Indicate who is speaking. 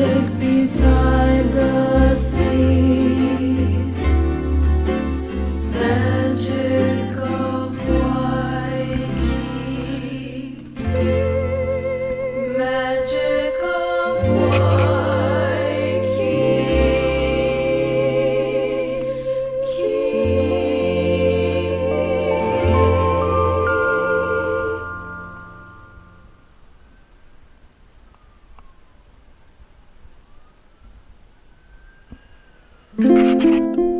Speaker 1: big you